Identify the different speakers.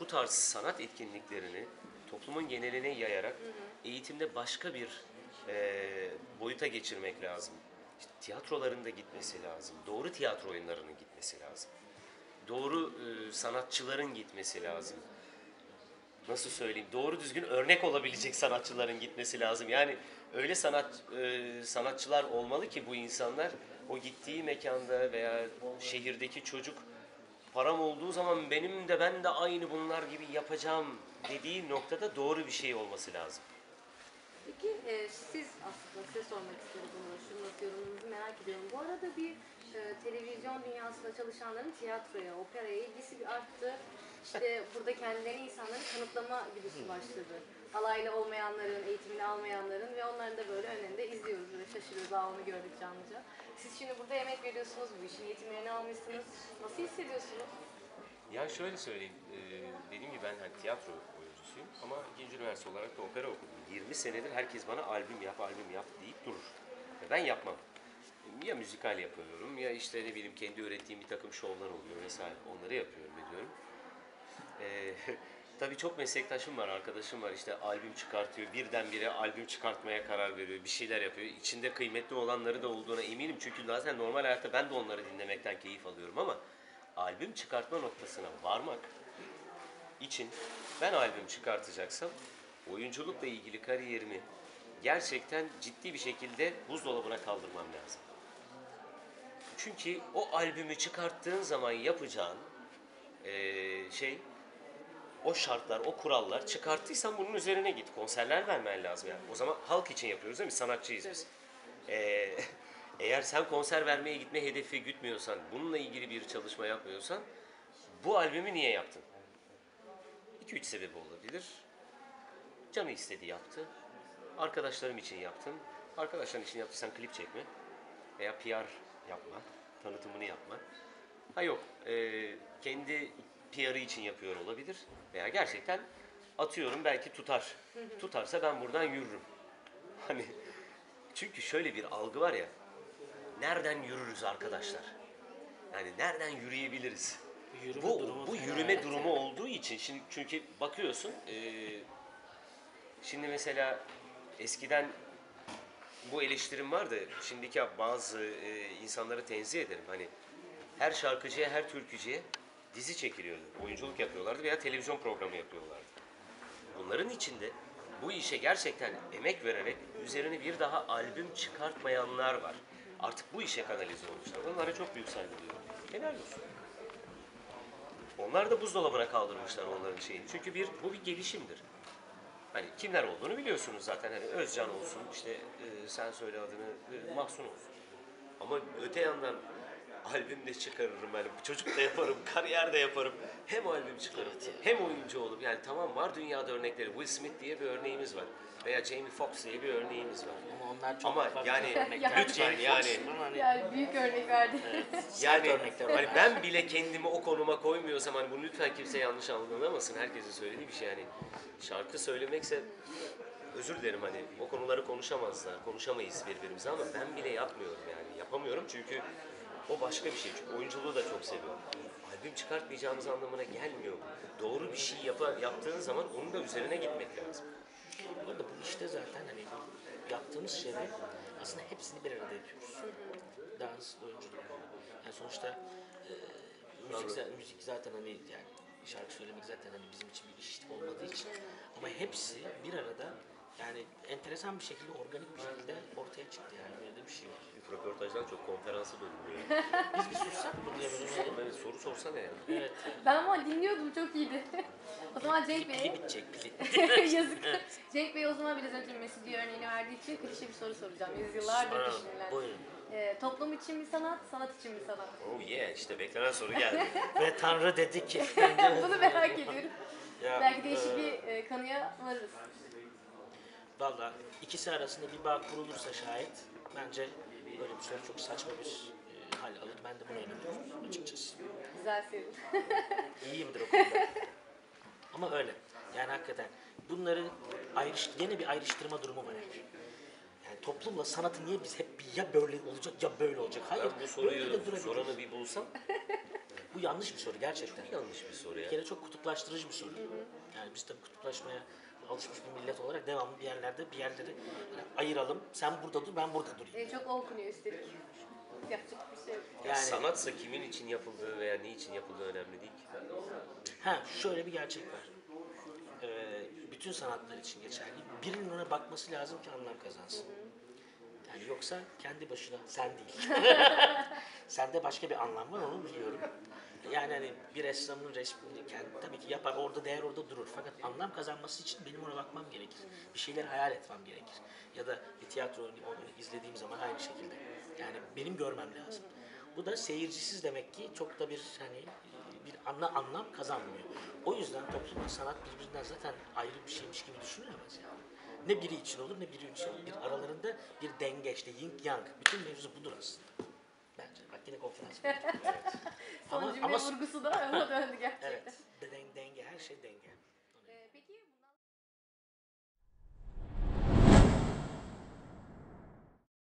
Speaker 1: bu tarz sanat etkinliklerini toplumun geneline yayarak eğitimde başka bir e, boyuta geçirmek lazım. İşte tiyatroların da gitmesi lazım. Doğru tiyatro oyunlarının gitmesi lazım. Doğru e, sanatçıların gitmesi lazım. Nasıl söyleyeyim? Doğru düzgün örnek olabilecek sanatçıların gitmesi lazım. Yani öyle sanat e, sanatçılar olmalı ki bu insanlar o gittiği mekanda veya şehirdeki çocuk param olduğu zaman benim de ben de aynı bunlar gibi yapacağım dediği noktada doğru bir şey olması lazım.
Speaker 2: Peki e, siz aslında size sormak istedim bunu. Şunu yorumunuzu merak ediyorum. Bu arada bir e, televizyon dünyasında çalışanların tiyatroya, operaya ilgisi bir arttı. İşte burada kendilerini insanları kanıtlama gibisi başladı. Alaylı olmayanların, eğitimini almayanların ve onların da böyle önünde izliyoruz ve şaşırıyoruz. Aa onu gördük canlıca. Siz şimdi burada emek veriyorsunuz, bu işin eğitimlerini almışsınız. Nasıl hissediyorsunuz?
Speaker 1: Ya şöyle söyleyeyim, e, dediğim gibi ben hani tiyatro oyuncusuyum ama ikinci üniversite olarak da opera okudum. 20 senedir herkes bana albüm yap, albüm yap deyip durur. Ve ben yapmam. Ya müzikal yapıyorum ya işte ne bileyim kendi ürettiğim bir takım şovlar oluyor vesaire. Onları yapıyorum ediyorum. E, tabii çok meslektaşım var, arkadaşım var işte albüm çıkartıyor. Birdenbire albüm çıkartmaya karar veriyor, bir şeyler yapıyor. İçinde kıymetli olanları da olduğuna eminim. Çünkü zaten normal hayatta ben de onları dinlemekten keyif alıyorum ama albüm çıkartma noktasına varmak için ben albüm çıkartacaksam oyunculukla ilgili kariyerimi gerçekten ciddi bir şekilde buzdolabına kaldırmam lazım. Çünkü o albümü çıkarttığın zaman yapacağın eee, şey o şartlar, o kurallar çıkarttıysan bunun üzerine git. Konserler vermen lazım yani. O zaman halk için yapıyoruz değil mi? Sanatçıyız biz. Ee, eğer sen konser vermeye gitme hedefi gütmüyorsan, bununla ilgili bir çalışma yapmıyorsan bu albümü niye yaptın? 2-3 sebebi olabilir. Canı istedi yaptı. Arkadaşlarım için yaptım. Arkadaşların için yaptıysan klip çekme. Veya PR yapma. Tanıtımını yapma. Ha yok, e, kendi PR'ı için yapıyor olabilir. Veya gerçekten atıyorum belki tutar. Tutarsa ben buradan yürürüm. Hani çünkü şöyle bir algı var ya. Nereden yürürüz arkadaşlar? Yani nereden yürüyebiliriz?
Speaker 3: Yürüme
Speaker 1: bu
Speaker 3: durumu
Speaker 1: bu yürüme durumu olduğu için şimdi çünkü bakıyorsun eee, şimdi mesela eskiden bu eleştirim vardı. Şimdiki bazı eee, insanları tenzih ederim. Hani her şarkıcıya, her türkücüye dizi çekiliyordu. Oyunculuk yapıyorlardı veya televizyon programı yapıyorlardı. Bunların içinde bu işe gerçekten emek vererek üzerine bir daha albüm çıkartmayanlar var. Artık bu işe kanalize olmuşlar. Onlara çok büyük saygı duyuyorum. Helal olsun. Onlar da buzdolabına kaldırmışlar onların şeyini. Çünkü bir bu bir gelişimdir. Hani kimler olduğunu biliyorsunuz zaten. Hani Özcan olsun, işte e, sen söyle adını, e, Mahsun olsun. Ama öte yandan albüm de çıkarırım ben. Çocuk da yaparım, kariyer de yaparım. Hem albüm çıkarırım, hem oyuncu olup yani tamam var dünyada örnekleri. Will Smith diye bir örneğimiz var. Veya Jamie Foxx diye bir örneğimiz var.
Speaker 3: Ama onlar çok
Speaker 1: Ama yani lütfen yani
Speaker 3: hani
Speaker 2: Yani büyük örnek verdi.
Speaker 1: yani
Speaker 3: örnekler
Speaker 1: hani ben bile kendimi o konuma koymuyorsam hani bunu lütfen kimse yanlış algılamasın. Herkesin söylediği bir şey yani. Şarkı söylemekse özür dilerim hani o konuları konuşamazlar, konuşamayız birbirimize ama ben bile yapmıyorum yani. Yapamıyorum çünkü o başka bir şey. Çünkü oyunculuğu da çok seviyorum. Albüm çıkartmayacağımız anlamına gelmiyor. Doğru bir şey yapa, yaptığın zaman onun da üzerine gitmek lazım.
Speaker 3: Bu arada bu işte zaten hani yaptığımız şeyler aslında hepsini bir arada yapıyoruz. Dans, oyunculuk. Yani sonuçta e, müzik, müzik zaten hani yani şarkı söylemek zaten hani bizim için bir iş olmadığı için ama hepsi bir arada yani enteresan bir şekilde organik bir şekilde ortaya çıktı yani böyle de bir şey var.
Speaker 1: Röportajdan çok konferansa dönüyor.
Speaker 3: Biz bir sussak mı diye böyle
Speaker 1: Ama evet, soru sorsana ya.
Speaker 3: Evet.
Speaker 2: Ben ama dinliyordum çok iyiydi. o zaman Cenk
Speaker 3: Pili
Speaker 2: Bey,
Speaker 3: bitecek pili.
Speaker 2: yazık. Cenk Bey o zaman biraz önce Mesut bir örneğini verdiği için klişe bir soru soracağım. Yüzyıllardır düşünülen.
Speaker 3: buyurun.
Speaker 2: Ee, toplum için mi sanat, sanat için mi sanat?
Speaker 1: Oh yeah işte beklenen soru geldi.
Speaker 3: Ve Tanrı dedi ki.
Speaker 2: Bunu merak ediyorum.
Speaker 3: Ya,
Speaker 2: Belki değişik
Speaker 3: e,
Speaker 2: bir e, kanıya varırız.
Speaker 3: Valla ikisi arasında bir bağ kurulursa şayet bence böyle bir şey çok saçma bir e, hal alır. Ben de buna inanıyorum açıkçası.
Speaker 2: Güzel sevdim.
Speaker 3: İyiyimdir o konuda. Ama öyle. Yani hakikaten bunları ayrış, gene bir ayrıştırma durumu var hep. Yani toplumla sanatı niye biz hep bir ya böyle olacak ya böyle olacak. Hayır.
Speaker 1: Ben bu
Speaker 3: böyle
Speaker 1: soruyu
Speaker 3: de durabilir.
Speaker 1: soranı bir bulsam
Speaker 3: Bu yanlış bir soru gerçekten.
Speaker 1: Yanlış bir soru ya.
Speaker 3: Bir kere çok kutuplaştırıcı bir soru. Yani biz tabii kutuplaşmaya alışmış bir millet olarak devamlı bir yerlerde bir yerleri hani ayıralım. Sen burada dur, ben burada durayım.
Speaker 2: En çok o okunuyor üstelik. Yapacak bir şey yok.
Speaker 3: Yani-
Speaker 1: sanatsa kimin için yapıldığı veya ne için yapıldığı önemli değil ki.
Speaker 3: Ha şöyle bir gerçek var. Ee, bütün sanatlar için geçerli. Birinin ona bakması lazım ki anlam kazansın. Yani yoksa kendi başına sen değil. Sende başka bir anlam var onu biliyorum. Yani hani bir ressamın resmini kendi tabii ki yapar orada değer orada durur. Fakat anlam kazanması için benim ona bakmam gerekir. Bir şeyler hayal etmem gerekir. Ya da bir tiyatro oyunu izlediğim zaman aynı şekilde. Yani benim görmem lazım. Bu da seyircisiz demek ki çok da bir hani bir anla anlam kazanmıyor. O yüzden toplumda sanat birbirinden zaten ayrı bir şeymiş gibi düşünülemez yani. Ne biri için olur ne biri için olur. Bir aralarında bir denge işte yin yang. Bütün mevzu budur aslında. Bence. Bak yine konferans.
Speaker 2: Son
Speaker 3: Ama-
Speaker 2: cümle
Speaker 3: ama-
Speaker 2: vurgusu da ona döndü gerçekten.
Speaker 3: evet.